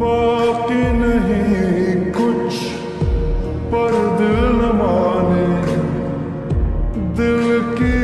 बाकी नहीं कुछ पर दिल माने दिल की